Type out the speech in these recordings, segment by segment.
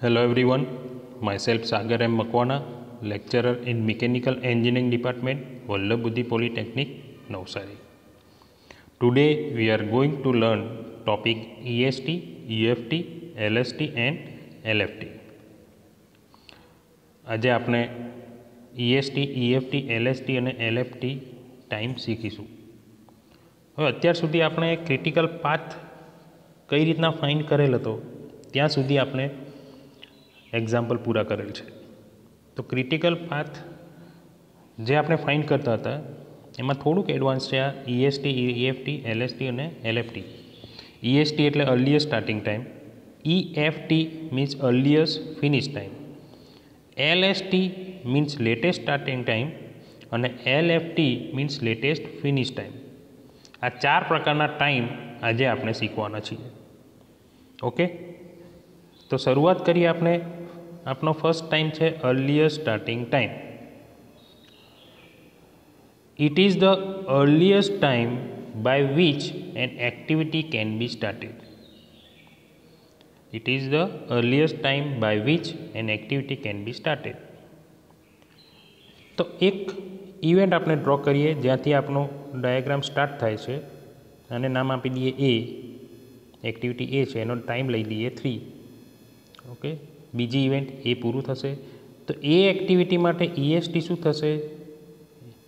Hello everyone, myself Sagar M. Makwana, lecturer in Mechanical Engineering Department, Vallabh Buddhi Polytechnic, Navsari. Today we are going to learn topic EST, EFT, LST and LFT. આજે આપણે EST, EFT, LST અને LFT time શીખીશું હવે અત્યાર સુધી આપણે critical path કઈ રીતના ફાઇન્ડ કરેલ હતો ત્યાં સુધી આપણે એક્ઝામ્પલ પૂરા કરેલ છે. તો ક્રિટિકલ પાથ જે આપણે ફાઇન્ડ કરતા હતા, એમાં થોડુંક એડવાન્સ છે આ ઈએસટી ઈએફટી એલએસટી અને એલએફટી ઈએસટી એટલે earliest starting time EFT means earliest finish time LST means latest starting time અને LFT means latest finish time આ ચાર પ્રકારના ટાઈમ આજે આપણે શીખવાના છીએ. ઓકે તો શરૂઆત કરીએ આપણે. આપણો ફર્સ્ટ ટાઈમ છે earliest starting time it is the earliest time by which an activity can be started it is the earliest time by which an activity can be started તો એક ઇવેન્ટ આપણે draw કરીએ, જ્યાંથી આપણો diagram start થાય છે. અને નામ આપી દઈએ એ એક્ટિવિટી એ છે. એનો ટાઈમ લઈ લઈએ થ્રી ઓકે? બીજી ઇવેન્ટ એ પૂરું થશે. તો એ એક્ટિવિટી માટે ઈએસટી શું થશે?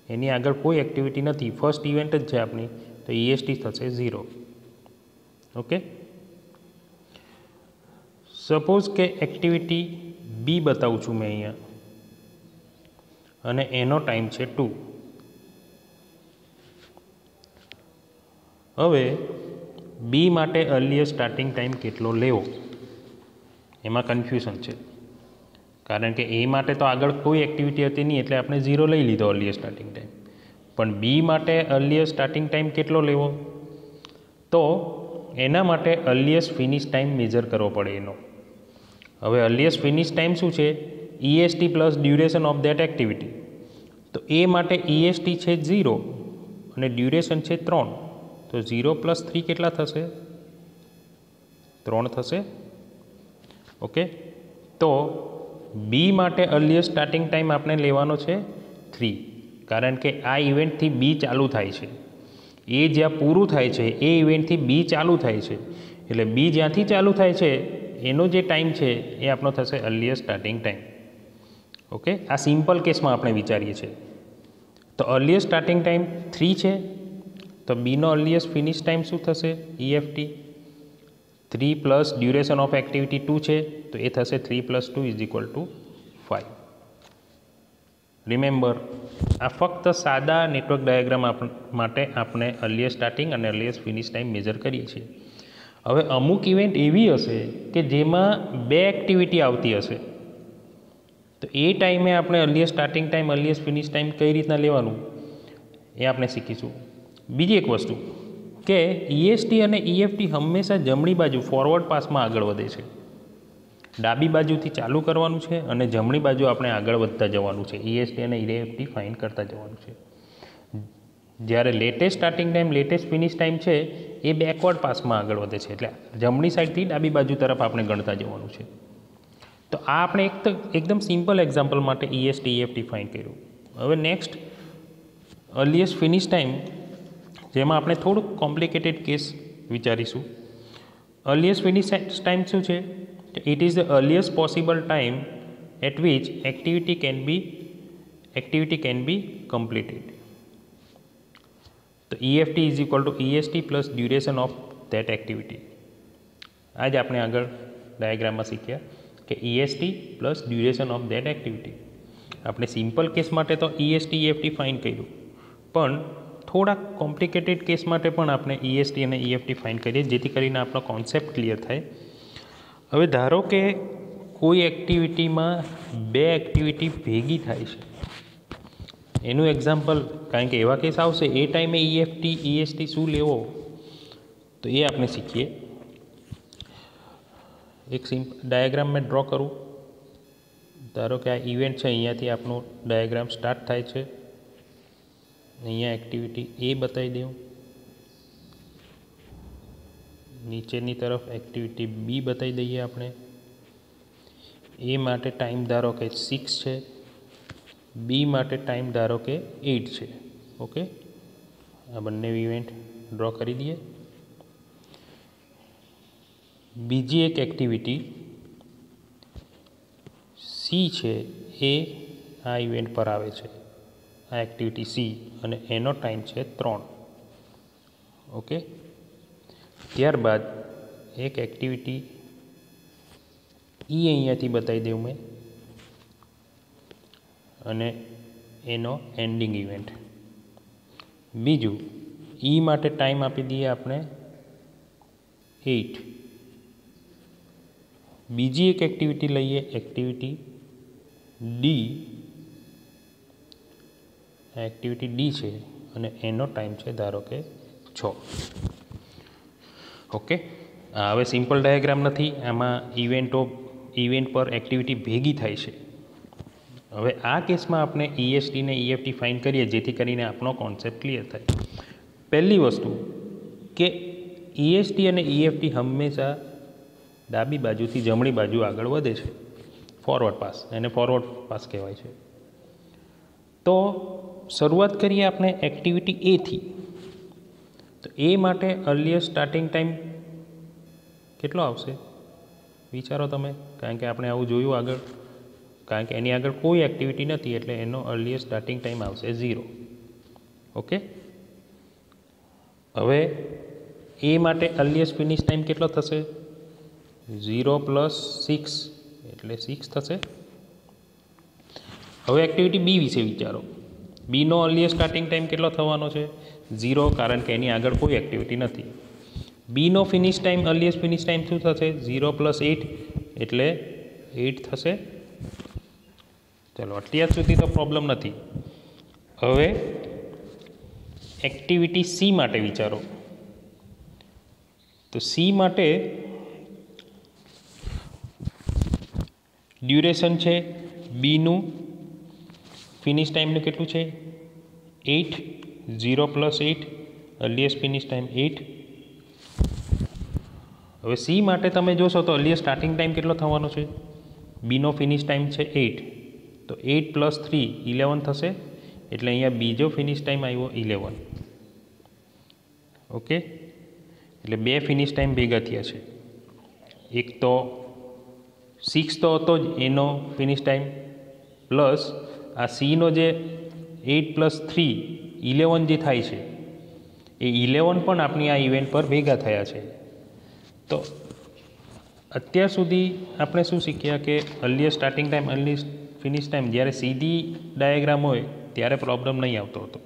એની આગળ કોઈ એક્ટિવિટી નથી. ફર્સ્ટ ઇવેન્ટ જ છે આપણી તો ઈએસટી થશે ઝીરો ઓકે? સપોઝ કે એક્ટિવિટી બી બતાવું છું મેં અહીંયા. અને એનો ટાઈમ છે ટુ હવે બી માટે અર્લીએસ્ટ સ્ટાર્ટિંગ ટાઈમ કેટલો લેવો? એમાં કન્ફ્યુઝન છે. કારણ કે એ માટે તો આગળ કોઈ એક્ટિવિટી હતી નહીં, એટલે આપણે ઝીરો લઈ લીધો અર્લીયર સ્ટાર્ટિંગ ટાઈમ પણ બી માટે અર્લીયર સ્ટાર્ટિંગ ટાઈમ કેટલો લેવો? તો એના માટે અર્લીએસ્ટ ફિનિશ ટાઈમ મેજર કરવો પડે એનો. હવે અર્લીએસ્ટ ફિનિશ ટાઈમ શું છે? EST plus duration of that activity તો એ માટે ઈએસટી છે ઝીરો અને ડ્યુરેશન છે ત્રણ. તો ઝીરો પ્લસ થ્રી કેટલા થશે? ત્રણ થશે? ઓકે? તો બી માટે અર્લીએસ્ટ સ્ટાર્ટિંગ ટાઈમ આપણે લેવાનો છે થ્રી કારણ કે આ ઇવેન્ટથી બી ચાલુ થાય છે. એ જ્યાં પૂરું થાય છે, એ ઇવેન્ટથી બી ચાલુ થાય છે. એટલે બી જ્યાંથી ચાલુ થાય છે, એનો જે ટાઈમ છે, એ આપણો થશે અર્લીએસ્ટ સ્ટાર્ટિંગ ટાઈમ ઓકે? આ સિમ્પલ કેસમાં આપણે વિચારીએ છીએ. તો અર્લીએસ્ટ સ્ટાર્ટિંગ ટાઈમ થ્રી છે. તો બીનો અર્લીએસ્ટ ફિનિશ ટાઈમ શું થશે? EFT three plus duration of activity two છે, તો એ થશે three plus two is equal to five remember આ ફક્ત સાદા નેટવર્ક ડાયાગ્રામ માટે આપણે અર્લીએસ્ટ સ્ટાર્ટિંગ અને અર્લીએસ્ટ ફિનિશ ટાઈમ મેજર કરીએ છીએ. હવે અમુક ઇવેન્ટ એવી હશે કે જેમાં બે એક્ટિવિટી આવતી હશે. તો એ ટાઈમે આપણે earliest starting time earliest finish time કઈ રીતના લેવાનું? એ આપણે શીખીશું. બીજી એક વસ્તુ. કે ઈએસટી અને ઈએફટી હંમેશા જમણી બાજુ ફોરવર્ડ પાસમાં આગળ વધે છે. ડાબી બાજુથી ચાલુ કરવાનું છે અને જમણી બાજુ આપણે આગળ વધતા જવાનું છે. ઈએસટી અને ઈએફટી ફાઇન કરતા જવાનું છે. જ્યારે latest starting time latest finish time છે, એ બેકવર્ડ પાસમાં આગળ વધે છે. એટલે જમણી સાઈડથી ડાબી બાજુ તરફ આપણે ગણતા જવાનું છે. તો આ આપણે એક તો એકદમ સિમ્પલ એક્ઝામ્પલ માટે ઈએસટી ઈએફટી ફાઇન કર્યું. હવે નેક્સ્ટ અર્લીએસ્ટ ફિનિશ ટાઈમ જેમાં આપણે થોડુંક કોમ્પ્લિકેટેડ કેસ વિચારીશું. અર્લિયસ્ટ ફિનિશ ટાઈમ શું છે? It is the earliest possible time at which activity can be activity can be completed તો EFT is equal to EST plus duration of that activity આ જ આપણે આગળ ડાયાગ્રામમાં શીખ્યા કે EST plus duration of that activity આપણે simple case માટે તો ઈએસટી ઈએફટી ફાઇન કર્યું. પણ થોડાક કોમ્પ્લિકેટેડ કેસ માટે પણ આપણે ઈએસટી અને ઈએફટી ફાઇન કરીએ, જેથી કરીને આપણો કોન્સેપ્ટ ક્લિયર થાય. હવે ધારો કે કોઈ એક્ટિવિટીમાં બે એક્ટિવિટી ભેગી થાય છે. એનું એક્ઝામ્પલ કારણ કે એવા કેસ આવશે, એ ટાઈમે ઈએફટી ઈએસટી શું લેવો? તો એ આપણે શીખીએ. એક સિમ્પ ડાયાગ્રામ મેં ડ્રો કરું. ધારો કે આ ઇવેન્ટ છે, અહીંયાથી આપણો ડાયાગ્રામ સ્ટાર્ટ થાય છે. અહીંયા એક્ટિવિટી એ બતાવી દઉં. નીચેની તરફ એક્ટિવિટી બી બતાવી દઈએ આપણે. એ માટે ટાઈમ ધારો કે સિક્સ છે. બી માટે ટાઈમ ધારો કે એઇટ છે. ઓકે આ બંને ઇવેન્ટ ડ્રો કરી દઈએ. બીજી એક એક્ટિવિટી સી છે એ આ ઇવેન્ટ પર આવે છે. આ એક્ટિવિટી સી અને એનો ટાઈમ છે ત્રણ. ઓકે ત્યારબાદ એક એક્ટિવિટી ઈ અહીંયાથી બતાવી દઉં મેં. અને એનો એન્ડિંગ ઇવેન્ટ બીજું ઈ માટે ટાઈમ આપી દઈએ આપણે એઇટ બીજી એક એક્ટિવિટી લઈએ એક્ટિવિટી ડી આ એક્ટિવિટી ડી છે અને એનો ટાઈમ છે ધારો કે છ. ઓકે હવે સિમ્પલ ડાયાગ્રામ નથી. આમાં ઇવેન્ટો ઇવેન્ટ પર એક્ટિવિટી ભેગી થાય છે. હવે આ કેસમાં આપણે ઈએસટી ને ઈએફટી ફાઇન કરીએ, જેથી કરીને આપણો કોન્સેપ્ટ ક્લિયર થાય. પહેલી વસ્તુ કે ઈએસટી અને ઈએફટી હંમેશા ડાબી બાજુથી જમણી બાજુ આગળ વધે છે. ફોરવર્ડ પાસ એને ફોરવર્ડ પાસ કહેવાય છે. તો શરૂઆત કરીએ આપણે એક્ટિવિટી એથી તો એ માટે અર્લીએસ્ટ સ્ટાર્ટિંગ ટાઈમ કેટલો આવશે? વિચારો તમે, કારણ કે આપણે આવું જોયું આગળ. કારણ કે એની આગળ કોઈ એક્ટિવિટી નથી, એટલે એનો અર્લીએસ્ટ સ્ટાર્ટિંગ ટાઈમ આવશે ઝીરો ઓકે હવે એ માટે અર્લીએસ્ટ ફિનિશ ટાઈમ કેટલો થશે? ઝીરો પ્લસ સિક્સ એટલે સિક્સ થશે. હવે એક્ટિવિટી બી વિશે વિચારો. બીનો અર્લીએસ્ટ સ્ટાર્ટિંગ ટાઈમ કેટલો થવાનો છે? ઝીરો કારણ કે એની આગળ કોઈ એક્ટિવિટી નથી. બીનો finish time earliest finish time શું થશે? ઝીરો પ્લસ એટ એટલે એટ થશે. ચલો, અત્યાર સુધી તો પ્રોબ્લેમ નથી. હવે એક્ટિવિટી સી માટે વિચારો. તો સી માટે ડ્યુરેશન છે બીનું ફિનિશ ટાઈમનું કેટલું છે? Eight zero plus eight earliest finish time eight હવે સી માટે તમે જોશો તો અર્લીએસ્ટ સ્ટાર્ટિંગ ટાઈમ કેટલો થવાનો છે? બીનો ફિનિશ ટાઈમ છે એઇટ તો એઇટ પ્લસ થ્રી ઇલેવન થશે. એટલે અહીંયા બીજો ફિનિશ ટાઈમ આવ્યો ઇલેવન ઓકે એટલે બે ફિનિશ ટાઈમ ભેગા થયા છે. એક તો સિક્સ તો હતો જ, એનો ફિનિશ ટાઈમ પ્લસ આ સીનો જે એઇટ પ્લસ થ્રી ઇલેવન જે થાય છે, એ ઇલેવન પણ આપણી આ ઇવેન્ટ પર ભેગા થયા છે. તો અત્યાર સુધી આપણે શું શીખ્યા કે earliest starting time early finish time જ્યારે સીધી ડાયાગ્રામ હોય ત્યારે પ્રોબ્લેમ નહીં આવતો હતો.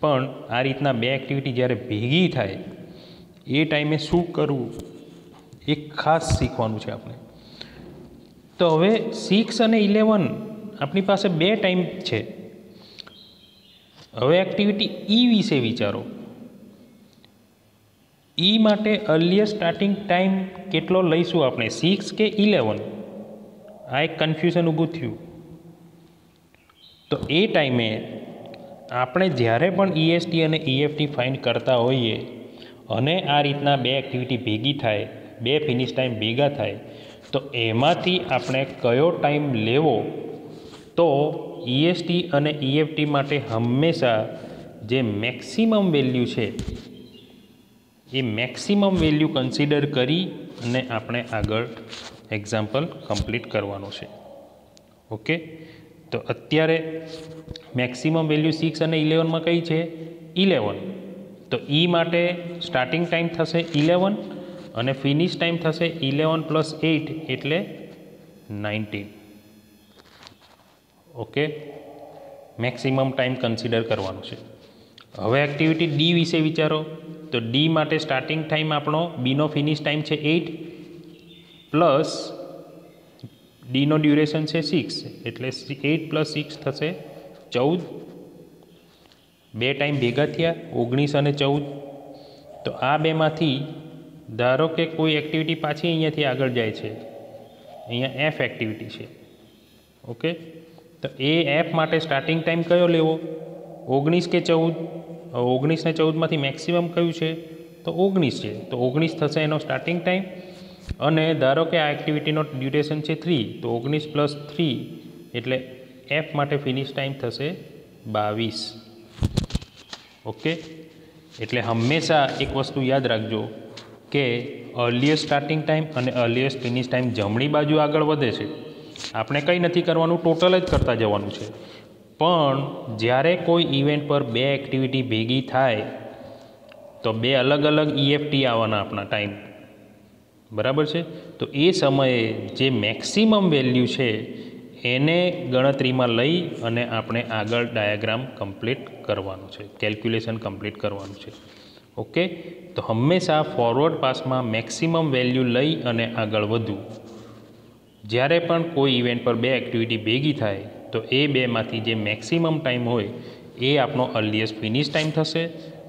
પણ આ રીતના બે એક્ટિવિટી જ્યારે ભેગી થાય, એ ટાઈમે શું કરવું, એ ખાસ શીખવાનું છે આપણે. તો હવે સિક્સ અને ઇલેવન આપણી પાસે બે ટાઈમ છે. હવે એક્ટિવિટી ઈ વિશે વિચારો. ઈ માટે અર્લીએસ્ટ સ્ટાર્ટિંગ ટાઈમ કેટલો લઈશું આપણે? સિક્સ કે ઇલેવન આ એક કન્ફ્યુઝન ઊભું થયું. તો એ ટાઈમે આપણે જ્યારે પણ ઈએસટી અને ઈએફટી ફાઇન કરતા હોઈએ અને આ રીતના બે એક્ટિવિટી ભેગી થાય, બે ફિનિશ ટાઈમ ભેગા થાય, તો એમાંથી આપણે કયો ટાઈમ લેવો તો ઈએસટી અને ઈએફટી માટે હંમેશા જે મેક્સિમમ વેલ્યુ છે, એ મેક્સિમમ વેલ્યુ કન્સિડર કરી અને આપણે આગળ એક્ઝામ્પલ કમ્પ્લીટ કરવાનું છે. ઓકે તો અત્યારે મેક્સિમમ વેલ્યુ સિક્સ અને ઇલેવનમાં કઈ છે? ઇલેવન તો ઈ માટે સ્ટાર્ટિંગ ટાઈમ થશે ઇલેવન અને ફિનિશ ટાઈમ થશે ઇલેવન પ્લસ એઇટ એટલે nineteen okay? Maximum time consider કરવાનું છે. હવે એક્ટિવિટી ડી વિશે વિચારો. તો ડી માટે સ્ટાર્ટિંગ ટાઈમ આપણો બીનો ફિનિશ ટાઈમ છે એઇટ પ્લસ ડીનો ડ્યુરેશન છે સિક્સ એટલે એઇટ પ્લસ સિક્સ થશે ચૌદ. બે ટાઈમ ભેગા થયા, ઓગણીસ અને ચૌદ. તો આ બેમાંથી ધારો કે કોઈ એક્ટિવિટી પાછી અહીંયાથી આગળ જાય છે. અહીંયા એફ એક્ટિવિટી છે. ઓકે? તો એ એફ માટે સ્ટાર્ટિંગ ટાઈમ કયો લેવો? ઓગણીસ કે ચૌદ? ઓગણીસ ને ચૌદમાંથી મેક્સિમમ કયું છે? તો ઓગણીસ છે. તો ઓગણીસ થશે એનો સ્ટાર્ટિંગ ટાઈમ અને ધારો કે આ એક્ટિવિટીનો ડ્યુરેશન છે થ્રી તો ઓગણીસ પ્લસ થ્રી એટલે એફ માટે ફિનિશ ટાઈમ થશે બાવીસ. ઓકે? એટલે હંમેશા એક વસ્તુ યાદ રાખજો કે અર્લીએસ્ટ સ્ટાર્ટિંગ ટાઈમ અને અર્લીએસ્ટ ફિનિશ ટાઈમ જમણી બાજુ આગળ વધે છે. આપણે કંઈ નથી કરવાનું ટોટલ જ કરતા જવાનું છે. પણ જ્યારે કોઈ ઇવેન્ટ પર બે એક્ટિવિટી ભેગી થાય, તો બે અલગ અલગ ઈએફટી આવવાના આપણા ટાઈમ બરાબર છે? તો એ સમયે જે મેક્સિમમ વેલ્યુ છે, એને ગણતરીમાં લઈ અને આપણે આગળ ડાયાગ્રામ કમ્પ્લીટ કરવાનું છે કેલ્ક્યુલેશન કમ્પ્લીટ કરવાનું છે. ઓકે તો હંમેશા ફોરવર્ડ પાસમાં મેક્સિમમ વેલ્યુ લઈ અને આગળ વધવું. જ્યારે પણ કોઈ ઇવેન્ટ પર બે એક્ટિવિટી ભેગી થાય, તો એ બેમાંથી જે મેક્સિમમ ટાઈમ હોય, એ આપણો અર્લીએસ્ટ ફિનિશ ટાઈમ થશે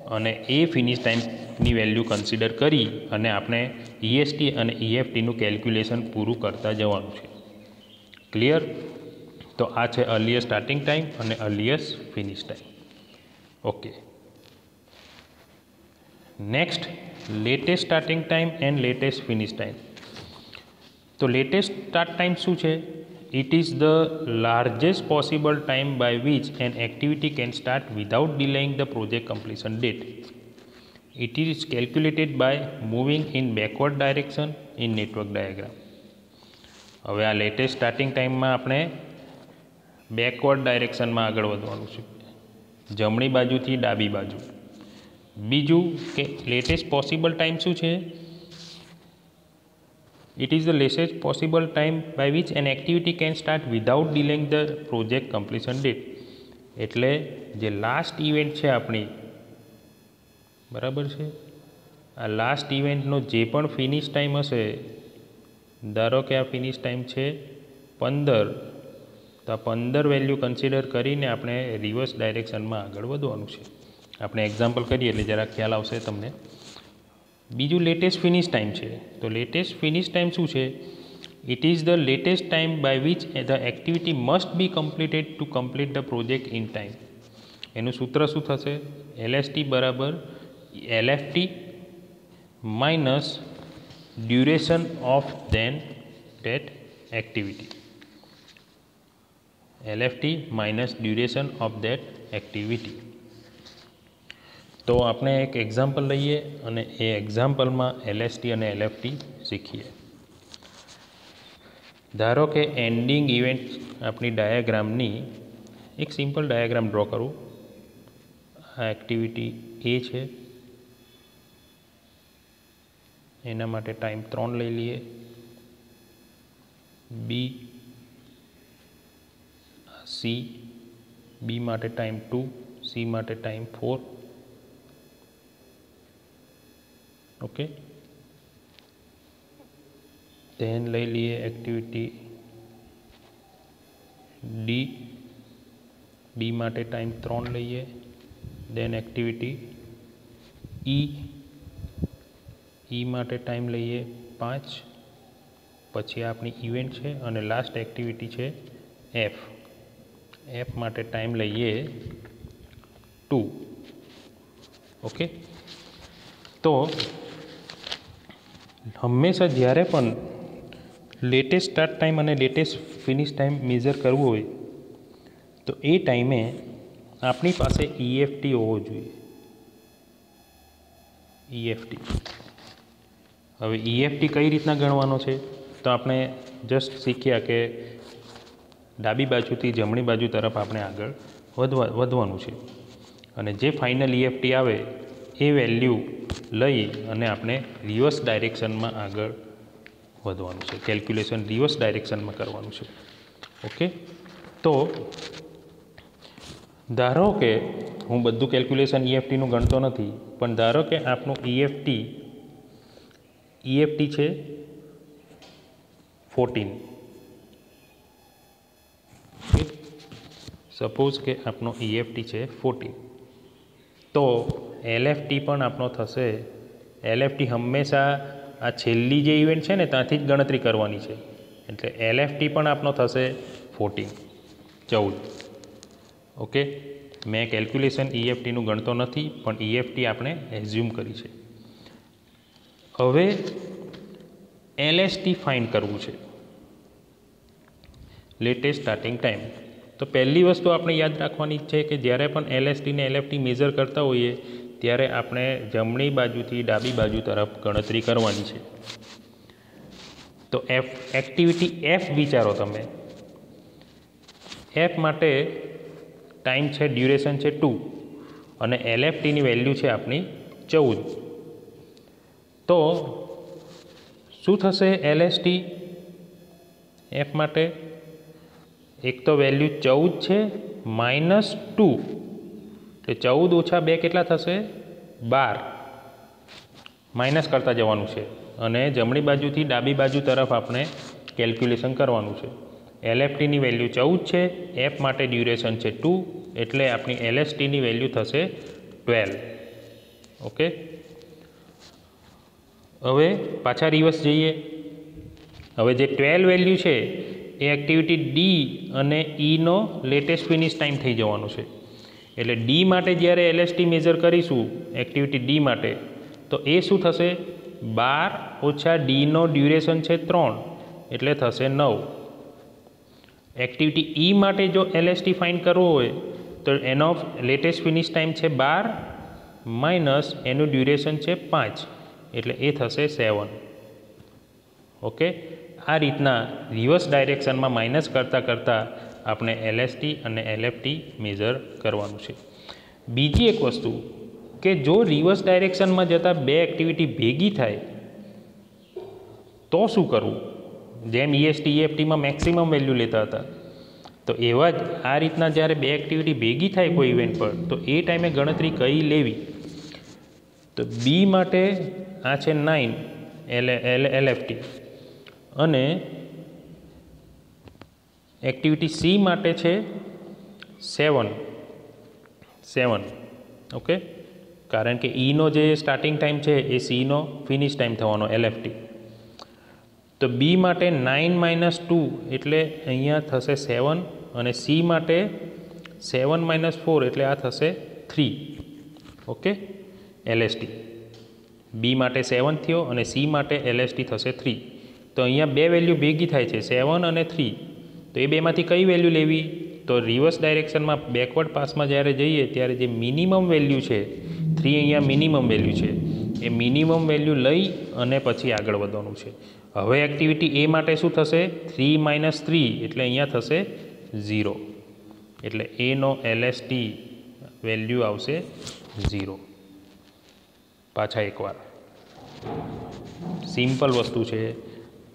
અને એ ફિનિશ ટાઈમની વેલ્યુ કન્સિડર કરી અને આપણે ઈએસટી અને ઈએફટીનું કેલ્ક્યુલેશન પૂરું કરતા જવાનું છે. ક્લિયર તો આ છે અર્લીએસ્ટ સ્ટાર્ટિંગ ટાઈમ અને earliest finish time okay next latest starting time and latest finish time તો લેટેસ્ટ સ્ટાર્ટ ટાઈમ શું છે? It is the largest possible time by which an activity can start without delaying the project completion date it is calculated by moving in backward direction in network diagram હવે આ latest starting ટાઈમમાં આપણે backward ડાયરેક્શનમાં આગળ વધવાનું છે. જમણી બાજુથી ડાબી બાજુ. બીજું કે લેટેસ્ટ પોસિબલ ટાઈમ શું છે? It is the latest possible time by which an activity can start without delaying the project completion date. એટલે જે લાસ્ટ ઇવેન્ટ છે આપણી, બરાબર છે? આ લાસ્ટ ઇવેન્ટનો જે પણ ફિનિશ ટાઈમ હશે, ધારો કે આ ફિનિશ ટાઈમ છે પંદર, તો આ પંદર વેલ્યુ કન્સિડર કરીને આપણે રિવર્સ ડાયરેક્શનમાં આગળ વધવાનું છે. આપણે એક્ઝામ્પલ કરીએ એટલે જરા ખ્યાલ આવશે તમને. બીજું લેટેસ્ટ ફિનિશ ટાઈમ છે. તો લેટેસ્ટ ફિનિશ ટાઈમ શું છે? It is the latest time by which the activity must be completed to complete the project in time એનું સૂત્ર શું થશે? એલએસટી બરાબર LFT minus duration of then date activity LFT minus duration of that activity તો આપણે એક example લઈએ અને એ એક્ઝામ્પલમાં એલએસટી અને એલએફટી શીખીએ. ધારો કે એન્ડિંગ ઇવેન્ટ આપણી ડાયાગ્રામની એક સિમ્પલ ડાયાગ્રામ ડ્રો કરું. આ એક્ટિવિટી એ છે. એના માટે ટાઈમ ત્રણ લઈ લઈએ. બી સી બી માટે ટાઈમ ટુ સી માટે ટાઈમ ફોર ઓકે ધેન લઈ લઈએ એક્ટિવિટી ડી ડી માટે ટાઈમ ત્રણ લઈએ દેન એક્ટિવિટી ઈ ઈ માટે ટાઈમ લઈએ પાંચ પછી આપણી ઇવેન્ટ છે અને લાસ્ટ એક્ટિવિટી છે એફ એફ માટે ટાઈમ લઈએ ટુ ઓકે તો હંમેશા જ્યારે પણ લેટેસ્ટ સ્ટાર્ટ ટાઈમ અને લેટેસ્ટ ફિનિશ ટાઈમ મેજર કરવું હોય, તો એ ટાઈમે આપણી પાસે ઈએફટી હોવો જોઈએ. ઈએફટી હવે ઈએફટી કઈ રીતના ગણવાનો છે? તો આપણે જસ્ટ શીખ્યા કે ડાબી બાજુથી જમણી બાજુ તરફ આપણે આગળ વધવા, વધવાનું છે. અને જે ફાઇનલ ઈએફટી આવે એ વેલ્યુ લઈ અને આપણે રિવર્સ ડાયરેક્શનમાં આગળ વધવાનું છે. કેલ્ક્યુલેશન રિવર્સ ડાયરેક્શનમાં કરવાનું છે. ઓકે તો ધારો કે હું બધું કેલ્ક્યુલેશન ઈએફટીનું ગણતો નથી, પણ ધારો કે આપનું ઈએફટી ઈએફટી છે ફોર્ટીન સપોઝ કે આપનો ઈએફટી છે ફોર્ટીન તો એલએફટી પણ આપણો થશે. એલએફટી હંમેશા આ છેલ્લી જે ઇવેન્ટ છે ને, ત્યાંથી જ ગણતરી કરવાની છે. એટલે એલએફટી પણ આપણો થશે ફોર્ટીન ચૌદ. ઓકે મેં કેલ્ક્યુલેશન ઈએફટીનું ગણતો નથી, પણ ઈએફટી આપણે એઝ્યુમ કરી છે. હવે એલએસટી ફાઇન્ડ કરવું છે. લેટેસ્ટ સ્ટાર્ટિંગ ટાઈમ તો પહેલી વસ્તુ આપણે યાદ રાખવાની છે કે જ્યારે પણ એલએસટી ને એલએફટી મેઝર કરતા હોઈએ ત્યારે આપણે જમણી બાજુથી ડાબી બાજુ તરફ ગણતરી કરવાની છે. તો એફ એક્ટિવિટી એફ વિચારો તમે. એફ માટે ટાઈમ છે ડ્યુરેશન છે ટુ અને એલએફટીની વેલ્યુ છે આપણી ચૌદ. તો શું થશે એલએસટી એફ માટે એક તો વેલ્યુ ચૌદ છે માઇનસ ટુ એટલે ચૌદ ઓછા બે કેટલા થશે? બાર. માઇનસ કરતા જવાનું છે. અને જમણી બાજુથી ડાબી બાજુ તરફ આપણે કેલ્ક્યુલેશન કરવાનું છે. એલએફટીની વેલ્યુ ચૌદ છે. એફ માટે ડ્યુરેશન છે ટુ. એટલે આપણી એલએસટીની વેલ્યુ થશે ટ્વેલ્વ. ઓકે? હવે પાછા રિવર્સ જઈએ. હવે જે ટ્વેલ્વ વેલ્યુ છે, એ એક્ટિવિટી ડી અને ઈનો લેટેસ્ટ ફિનિશ ટાઈમ થઈ જવાનો છે. એટલે ડી માટે જ્યારે એલએસટી મેઝર કરીશું એક્ટિવિટી ડી માટે, તો એ શું થશે? બાર ઓછા ડીનો ડ્યુરેશન છે ત્રણ, એટલે થશે નવ. એક્ટિવિટી ઈ માટે જો એલએસટી ફાઇન કરવો હોય, તો એનો લેટેસ્ટ ફિનિશ ટાઈમ છે બાર માઇનસ એનું ડ્યુરેશન છે પાંચ, એટલે એ થશે સેવન ઓકે આ રીતના રિવર્સ ડાયરેક્શનમાં માઇનસ કરતાં કરતાં આપણે એલએસટી અને એલએફટી મેઝર કરવાનું છે. બીજી એક વસ્તુ કે જો રિવર્સ ડાયરેક્શનમાં જતાં બે એક્ટિવિટી ભેગી થાય, તો શું કરવું? જેમ ઈએસટી ઈએફટીમાં મેક્સિમમ વેલ્યુ લેતા હતા, તો એવા જ આ રીતના જ્યારે બે એક્ટિવિટી ભેગી થાય કોઈ ઇવેન્ટ પર, તો એ ટાઈમે ગણતરી કઈ લેવી. તો બી માટે આ છે નાઇન એલ એલ એલએફટી અને એક્ટિવિટી સી માટે છે સેવન સેવન ઓકે કારણ કે ઈનો જે સ્ટાર્ટિંગ ટાઈમ છે એ સીનો ફિનિશ ટાઈમ થવાનો એલએફટી તો બી માટે નાઇન માઇનસ ટુ એટલે અહીંયા થશે સેવન અને સી માટે સેવન માઇનસ ફોર એટલે આ થશે થ્રી ઓકે એલએસટી બી માટે સેવન થયો અને સી માટે એલએસટી થશે થ્રી તો અહીંયા બે વેલ્યુ ભેગી થાય છે સેવન અને થ્રી તો એ બેમાંથી કઈ વેલ્યુ લેવી? તો રિવર્સ ડાયરેક્શનમાં બેકવર્ડ પાસમાં જ્યારે જઈએ, ત્યારે જે મિનિમમ વેલ્યુ છે થ્રી અહીંયા મિનિમમ વેલ્યુ છે. એ મિનિમમ વેલ્યુ લઈ અને પછી આગળ વધવાનું છે. હવે એક્ટિવિટી એ માટે શું થશે? થ્રી માઇનસ થ્રી એટલે અહીંયા થશે ઝીરો એટલે એનો એલએસટી વેલ્યુ આવશે ઝીરો પાછા એકવાર. સિમ્પલ વસ્તુ છે.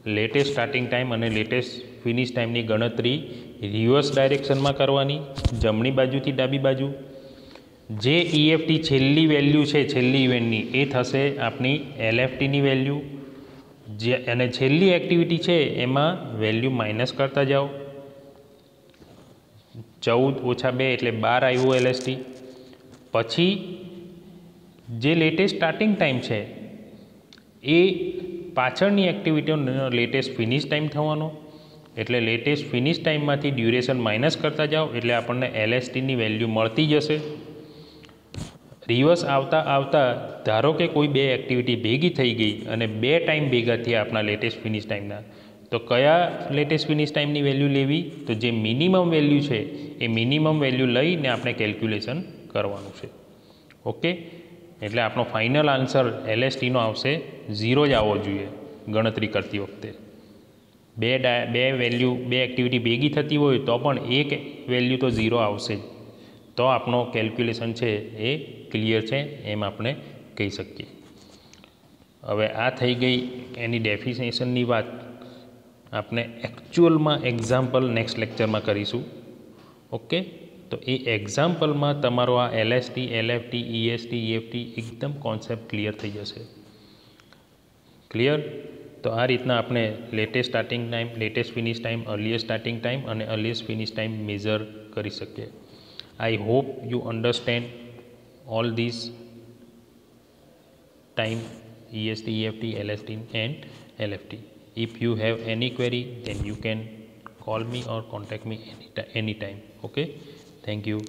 લેટેસ્ટ સ્ટાર્ટિંગ ટાઈમ અને લેટેસ્ટ ફિનિશ ટાઈમની ગણતરી રિવર્સ ડાયરેક્શનમાં કરવાની, જમણી બાજુથી ડાબી બાજુ. જે ઈએફટી છેલ્લી વેલ્યુ છે, છેલ્લી ઇવેન્ટની એ થશે આપણી એલએફટીની વેલ્યુ જે, અને છેલ્લી એક્ટિવિટી છે, એમાં વેલ્યુ માઇનસ કરતા જાઓ. ચૌદ ઓછા બે એટલે બાર આવ્યું એલએસટી પછી જે લેટેસ્ટ સ્ટાર્ટિંગ ટાઈમ છે, એ પાછળની એક્ટિવિટીનો લેટેસ્ટ ફિનિશ ટાઈમ થવાનો. એટલે લેટેસ્ટ ફિનિશ ટાઈમમાંથી ડ્યુરેશન માઇનસ કરતા જાઓ, એટલે આપણને એલએસટીની વેલ્યુ મળતી જશે. રિવર્સ આવતા આવતા, ધારો કે કોઈ બે એક્ટિવિટી ભેગી થઈ ગઈ અને બે ટાઈમ ભેગા થયા આપણા લેટેસ્ટ ફિનિશ ટાઈમના તો કયા લેટેસ્ટ ફિનિશ ટાઈમની વેલ્યુ લેવી? તો જે મિનિમમ વેલ્યુ છે, એ મિનિમમ વેલ્યુ લઈને આપણે કેલ્ક્યુલેશન કરવાનું છે. ઓકે એટલે આપણો ફાઇનલ આન્સર એલએસટીનો આવશે. ઝીરો જ આવવો જોઈએ ગણતરી કરતી વખતે. બે ડા, બે વેલ્યુ બે એક્ટિવિટી ભેગી થતી હોય તો પણ એક વેલ્યુ તો ઝીરો આવશે જ. તો આપણો કેલ્ક્યુલેશન છે એ ક્લિયર છે એમ આપણે કહી શકીએ. હવે આ થઈ ગઈ એની ડેફિનેશનની વાત. આપણે એકચ્યુઅલમાં એક્ઝામ્પલ નેક્સ્ટ લેક્ચરમાં કરીશું. ઓકે તો એ એક્ઝામ્પલમાં તમારો આ એલએસટી એલએફટી ઈએસટી ઈએફટી એકદમ કોન્સેપ્ટ ક્લિયર થઈ જશે. ક્લિયર તો આ રીતના આપણે latest starting time latest finish time earliest starting time અને અર્લીએસ્ટ ફિનિશ ટાઈમ મેઝર કરી શકીએ. I hope you understand all this time EST EFT LST and LFT If you have any query, then you can call me or contact me any time Okay. Thank you.